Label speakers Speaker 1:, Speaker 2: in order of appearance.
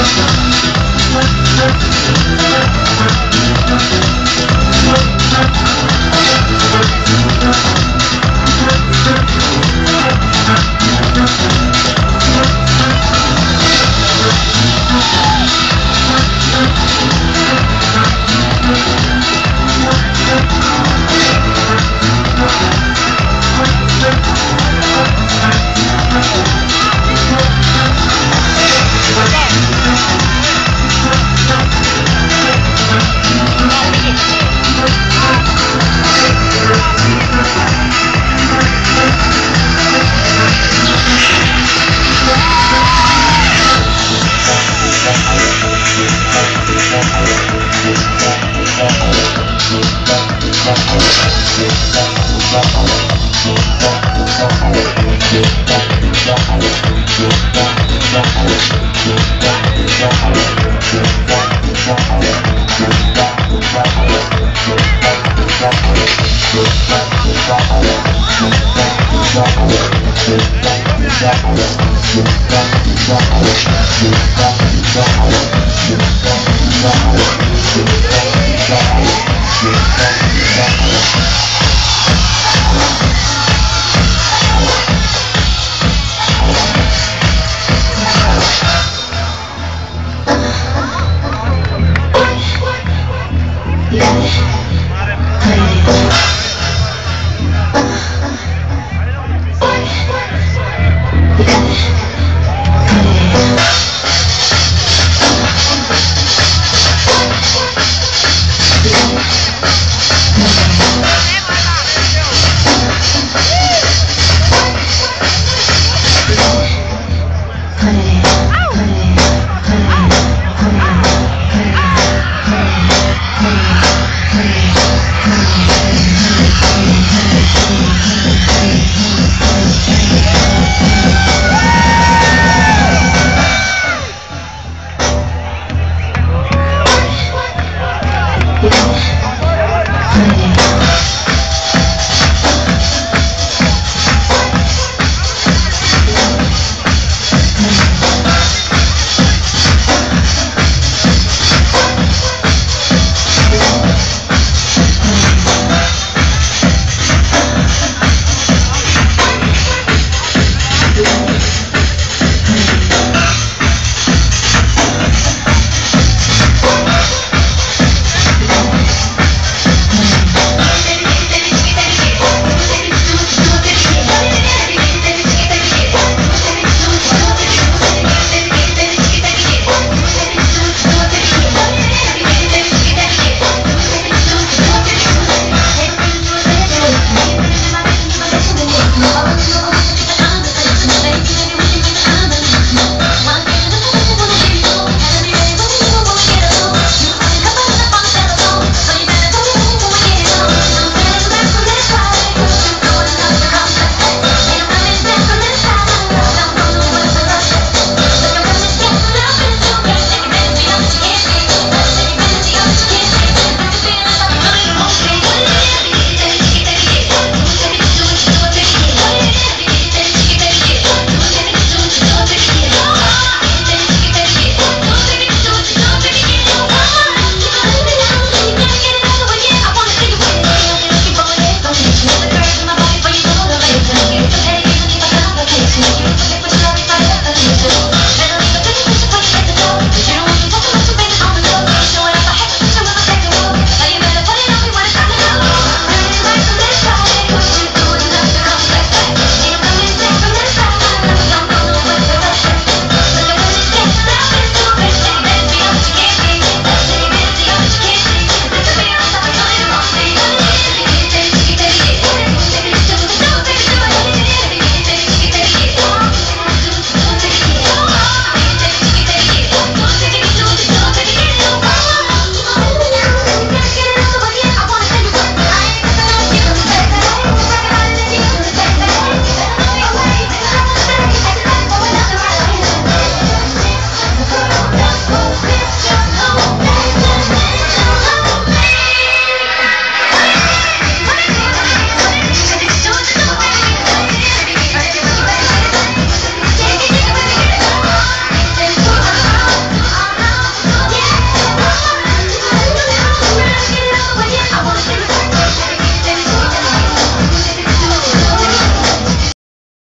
Speaker 1: Gracias.
Speaker 2: Yeah. Yeah.
Speaker 1: Thank you.